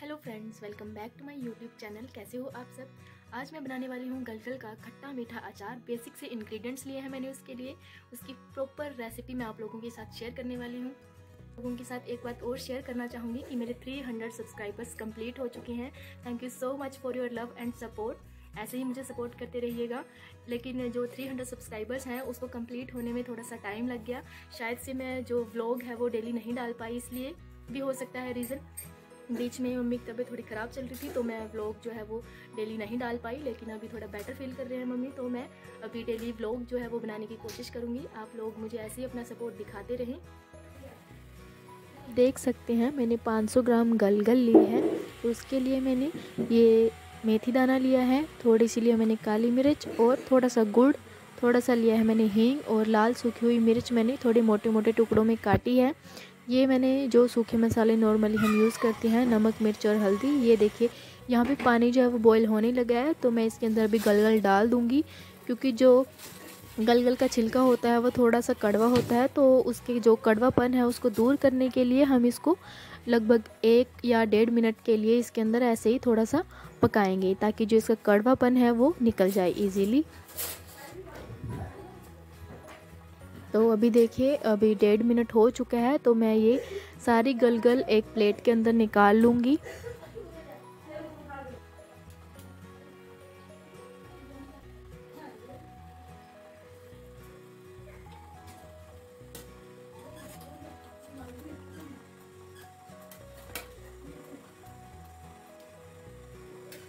Hello friends, welcome back to my YouTube channel. कैसे हो आप सब? आज मैं बनाने वाली हूँ गलगल का खट्टा मीठा अचार। बेसिक से इंग्रेडिएंट्स लिए हैं मैंने उसके लिए। उसकी प्रॉपर रेसिपी मैं आप लोगों के साथ शेयर करने वाली हूँ। लोगों के साथ एक बात और शेयर करना चाहूँगी कि मेरे 300 सब्सक्राइबर्स कंप्लीट हो चुके हैं। Thank you so much for your love and support ऐसे ही मुझे सपोर्ट करते रहिएगा। लेकिन जो 300 सब्सक्राइबर्स हैं, उसको कंप्लीट होने में थोड़ा सा टाइम लग गया। शायद से मैं जो व्लॉग है, वो डेली नहीं डाल पाई, इसलिए भी हो सकता है रीज़न बीच में मम्मी की तबीयत थोड़ी ख़राब चल रही थी तो मैं व्लॉग जो है वो डेली नहीं डाल पाई, लेकिन अभी थोड़ा बेटर फील कर रहे हैं मम्मी तो मैं अभी डेली व्लॉग जो है वो बनाने की कोशिश करूँगी। आप लोग मुझे ऐसे ही अपना सपोर्ट दिखाते रहें। देख सकते हैं, मैंने 500 ग्राम गलगल ली है। उसके लिए मैंने ये मेथी दाना लिया है, थोड़ी सी लिया मैंने काली मिर्च और थोड़ा सा गुड़, थोड़ा सा लिया है मैंने हींग और लाल सूखी हुई मिर्च मैंने थोड़े मोटे मोटे टुकड़ों में काटी है। ये मैंने जो सूखे मसाले नॉर्मली हम यूज़ करते हैं, नमक, मिर्च और हल्दी, ये देखिए, यहाँ पे पानी जो है वो बॉईल होने लगा है तो मैं इसके अंदर भी गलगल डाल दूँगी, क्योंकि जो गलगल का छिलका होता है वो थोड़ा सा कड़वा होता है तो उसके जो कड़वापन है उसको दूर करने के लिए हम इसको लगभग एक या डेढ़ मिनट के लिए इसके अंदर ऐसे ही थोड़ा सा पकाएँगे, ताकि जो इसका कड़वापन है वो निकल जाए इजीली तो अभी देखिए, अभी डेढ़ मिनट हो चुका है तो मैं ये सारी गलगल एक प्लेट के अंदर निकाल लूँगी।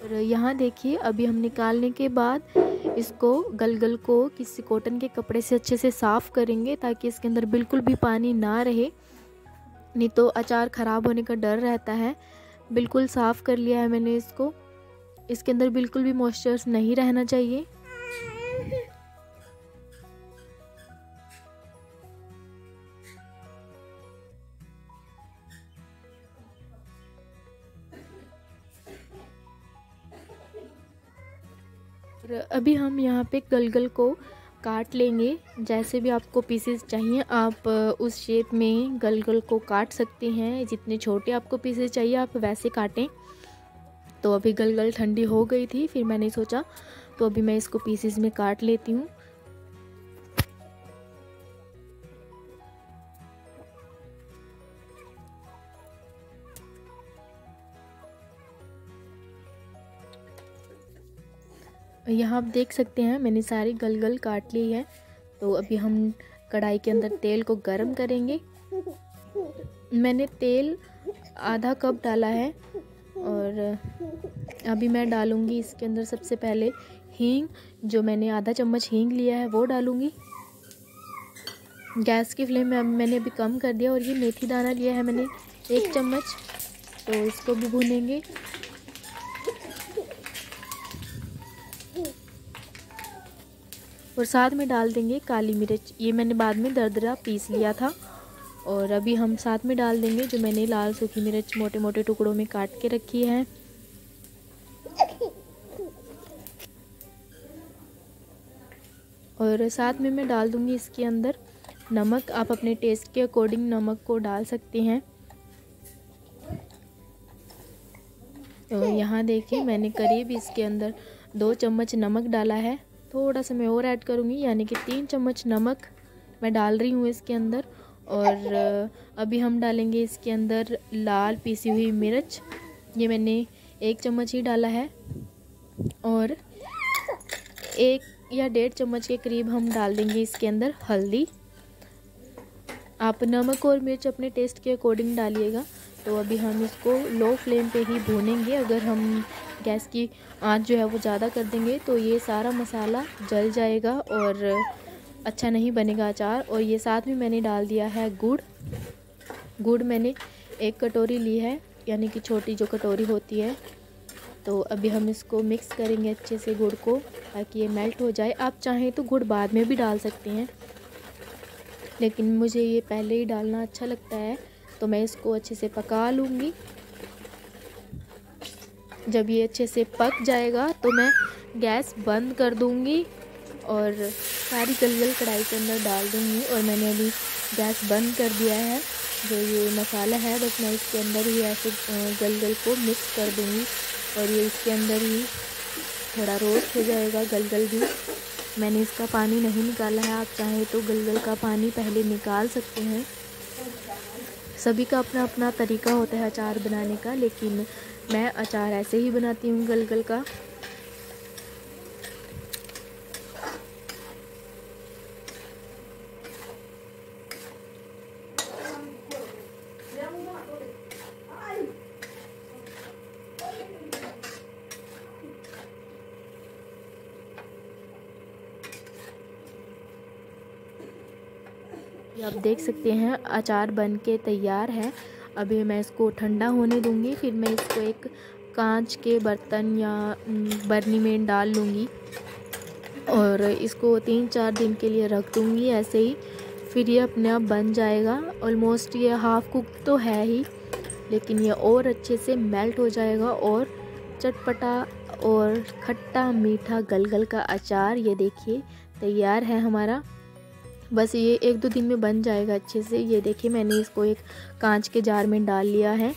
और यहाँ देखिए, अभी हम निकालने के बाद इसको गलगल को किसी कॉटन के कपड़े से अच्छे से साफ़ करेंगे ताकि इसके अंदर बिल्कुल भी पानी ना रहे। नहीं तो अचार ख़राब होने का डर रहता है। बिल्कुल साफ़ कर लिया है मैंने इसको। इसके अंदर बिल्कुल भी मॉइस्चर्स नहीं रहना चाहिए। अभी हम यहाँ पे गलगल को काट लेंगे। जैसे भी आपको पीसेस चाहिए, आप उस शेप में गलगल को काट सकते हैं। जितने छोटे आपको पीसेस चाहिए, आप वैसे काटें। तो अभी गलगल ठंडी हो गई थी, फिर मैंने सोचा तो अभी मैं इसको पीसेस में काट लेती हूँ। यहाँ आप देख सकते हैं, मैंने सारी गलगल काट ली है। तो अभी हम कढ़ाई के अंदर तेल को गर्म करेंगे। मैंने तेल आधा कप डाला है और अभी मैं डालूँगी इसके अंदर सबसे पहले हींग, जो मैंने आधा चम्मच हींग लिया है, वो डालूँगी। गैस की फ्लेम में मैंने अभी कम कर दिया और ये मेथी दाना लिया है मैंने एक चम्मच। तो इसको भी भूनेंगे। और साथ में डाल देंगे काली मिर्च। ये मैंने बाद में दरदरा पीस लिया था। और अभी हम साथ में डाल देंगे जो मैंने लाल सूखी मिर्च मोटे मोटे टुकड़ों में काट के रखी है। और साथ में मैं डाल दूँगी इसके अंदर नमक। आप अपने टेस्ट के अकॉर्डिंग नमक को डाल सकते हैं। और यहाँ देखिए मैंने करीब इसके अंदर दो चम्मच नमक डाला है। थोड़ा सा मैं और ऐड करूँगी, यानी कि तीन चम्मच नमक मैं डाल रही हूँ इसके अंदर और अभी हम डालेंगे इसके अंदर लाल पीसी हुई मिर्च। ये मैंने एक चम्मच ही डाला है और एक या डेढ़ चम्मच के करीब हम डाल देंगे इसके अंदर हल्दी। आप नमक और मिर्च अपने टेस्ट के अकॉर्डिंग डालिएगा तो अभी हम इसको लो फ्लेम पे ही भूनेंगे। अगर हम गैस की आँच जो है वो ज़्यादा कर देंगे तो ये सारा मसाला जल जाएगा और अच्छा नहीं बनेगा अचार। और ये साथ में मैंने डाल दिया है गुड़। गुड़ मैंने एक कटोरी ली है, यानी कि छोटी जो कटोरी होती है। तो अभी हम इसको मिक्स करेंगे अच्छे से गुड़ को, ताकि ये मेल्ट हो जाए। आप चाहें तो गुड़ बाद में भी डाल सकते हैं। लेकिन मुझे ये पहले ही डालना अच्छा लगता है तो मैं इसको अच्छे से पका लूँगी। जब ये अच्छे से पक जाएगा तो मैं गैस बंद कर दूँगी और सारी गलगल कढ़ाई के अंदर डाल दूँगी और मैंने अभी गैस बंद कर दिया है। जो ये मसाला है, बस मैं इसके अंदर ही ऐसे गल गल को मिक्स कर दूँगी और ये इसके अंदर ही थोड़ा रोस्ट हो जाएगा गलगल भी। मैंने इसका पानी नहीं निकाला है, आप चाहें तो गलगल का पानी पहले निकाल सकते हैं। सभी का अपना अपना तरीका होता है अचार बनाने का, लेकिन मैं अचार ऐसे ही बनाती हूँ गल गल का आप देख सकते हैं, अचार बन के तैयार है। अभी मैं इसको ठंडा होने दूँगी, फिर मैं इसको एक कांच के बर्तन या बर्नी में डाल लूँगी। और इसको तीन चार दिन के लिए रख दूँगी ऐसे ही, फिर ये अपने आप बन जाएगा। ऑलमोस्ट ये हाफ़ कुक तो है ही, लेकिन ये और अच्छे से मेल्ट हो जाएगा और चटपटा और खट्टा मीठा गलगल का अचार, ये देखिए, तैयार है हमारा। बस ये एक दो दिन में बन जाएगा अच्छे से। ये देखिए मैंने इसको एक कांच के जार में डाल लिया है।